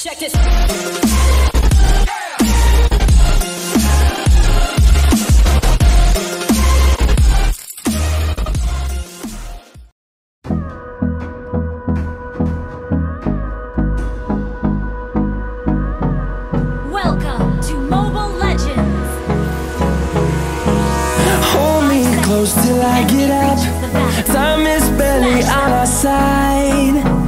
Check this. Welcome to Mobile Legends! Hold me close till I get up. Time is barely on our side.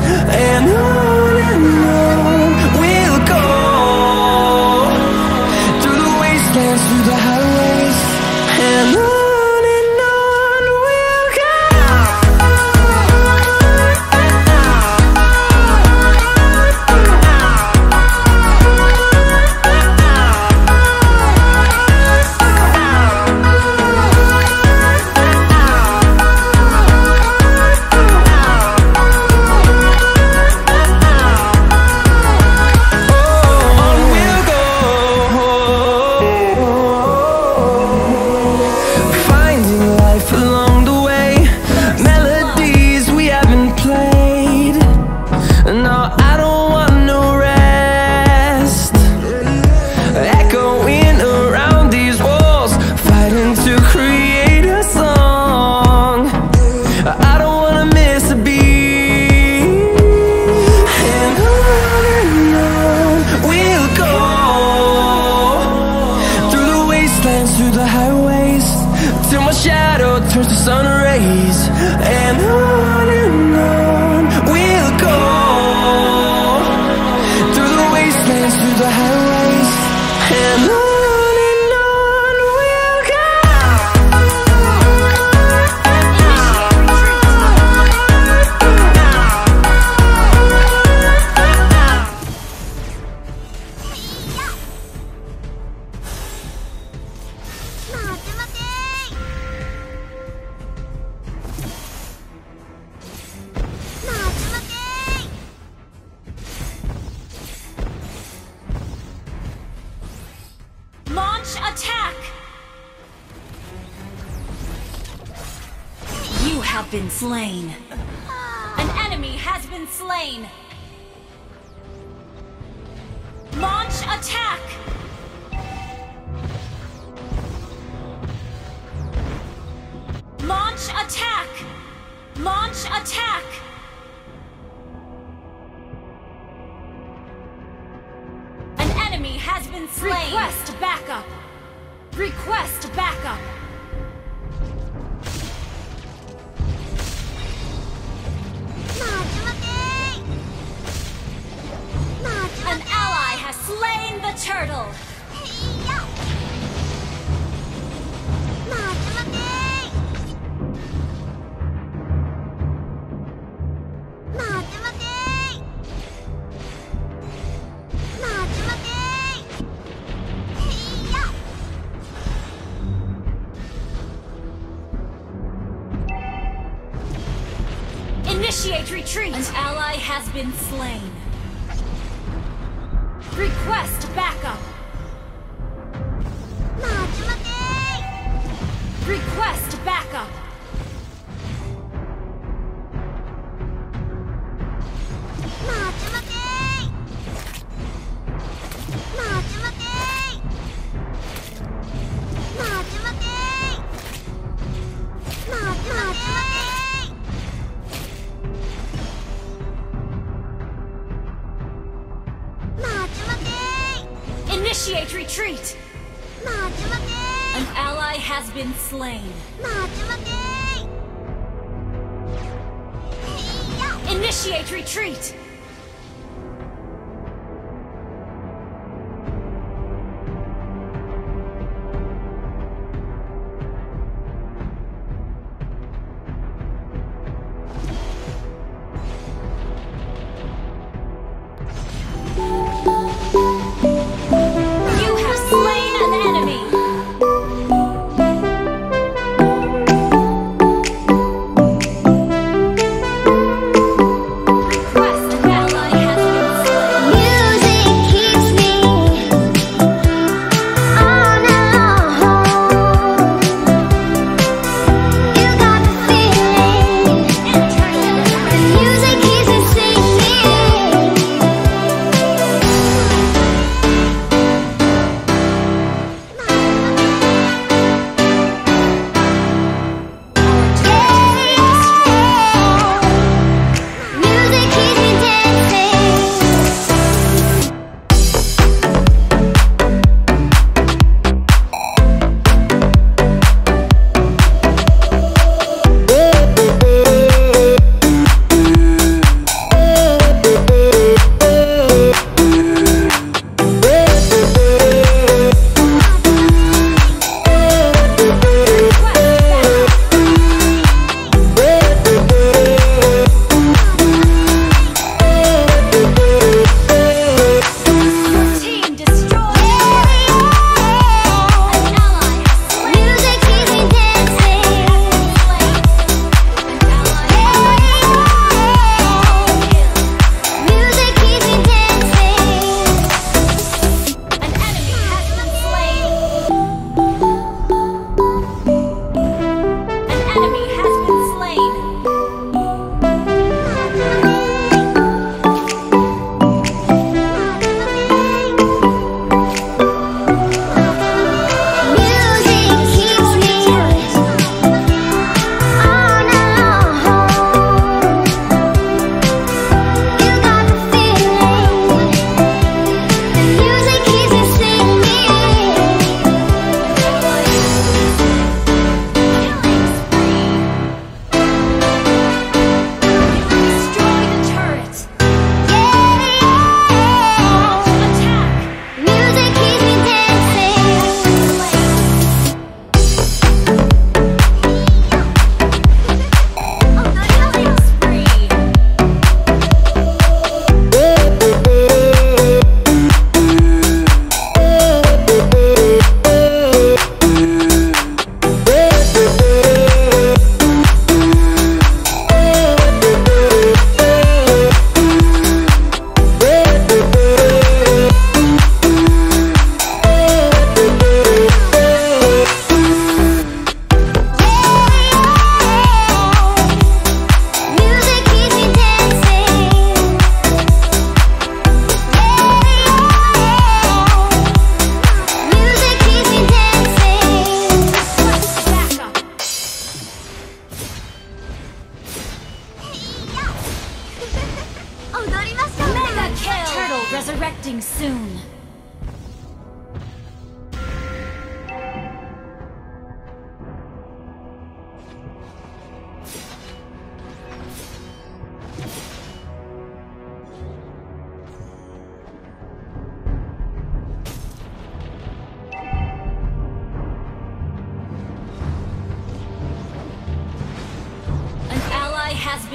Been slain. An enemy has been slain. Launch attack! Slain turtle. Initiate retreat. An ally has been slain. Request backup. Request Initiate retreat. An ally has been slain. Initiate retreat.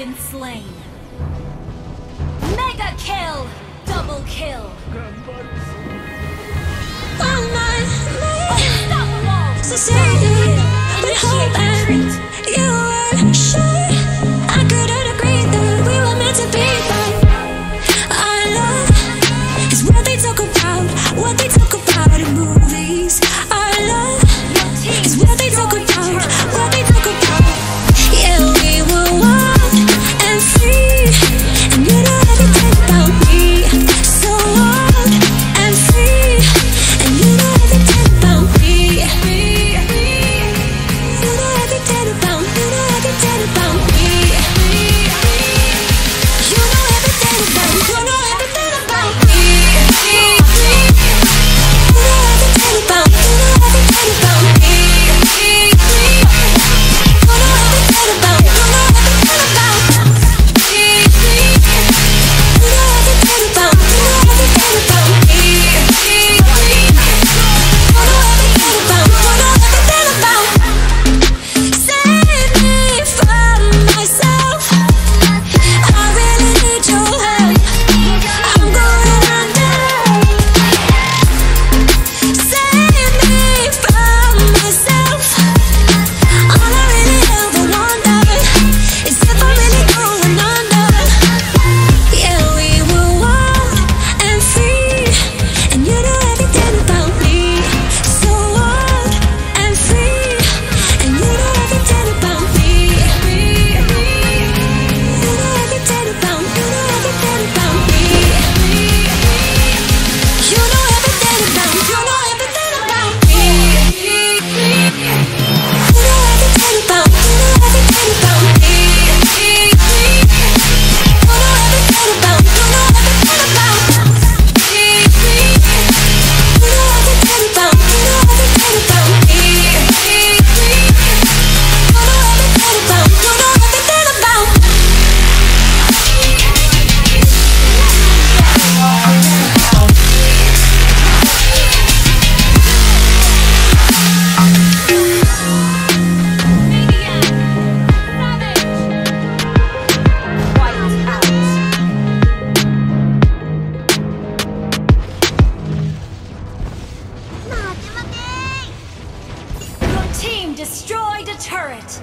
been slain. Mega kill! Double kill! Unstoppable! Succeeded! But hold back! You destroyed a turret!